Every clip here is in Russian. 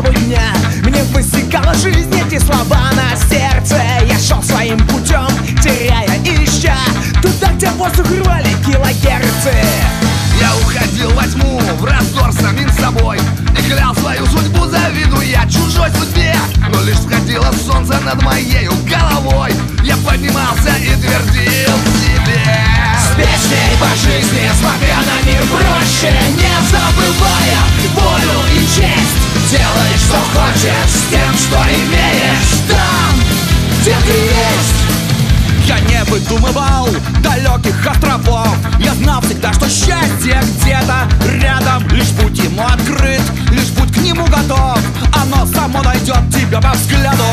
нового дня. Мне высекала жизнь эти слова на сердце. Я шел своим путем, теряя ища. Туда, где воздух рвали килогерцы. Я уходил во тьму, в раздор самим собой. И клял свою судьбу, завидую я чужой судьбе. Но лишь сходило солнце над моей головой. Я поднимался и твердил выдумывал далеких островов. Я знал всегда, что счастье где-то рядом Лишь путь ему открыт, лишь будь к нему готов. Оно само найдет тебя по взгляду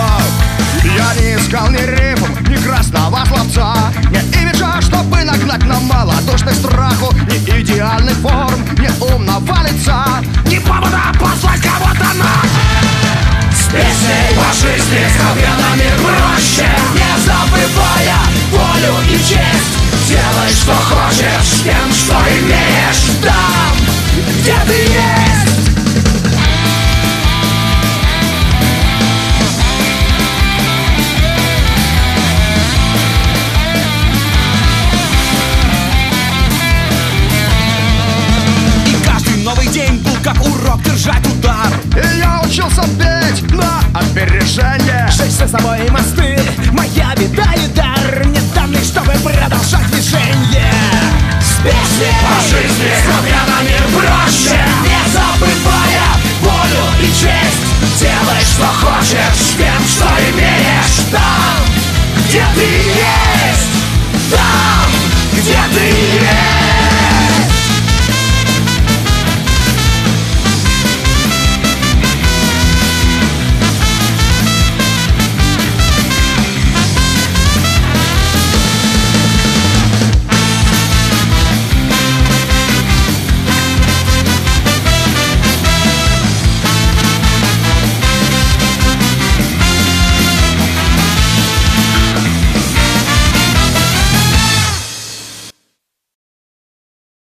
Я не искал ни рифм, ни красного словца Не имиджа, чтобы нагнать на малодушных страху Не идеальных форм, не умного лица. Не повода послать кого-то на. С песней по жизни, смотря на мир проще урок держать удар. И я учился петь на опережение. Жечь за собой мосты, моя беда и дар. Мне данный, чтобы продолжать движение. С песней по жизни, смотря на мир проще. Не забывая волю и честь Делай, что хочешь, тем, что имеешь. Там, где ты есть. Там, где ты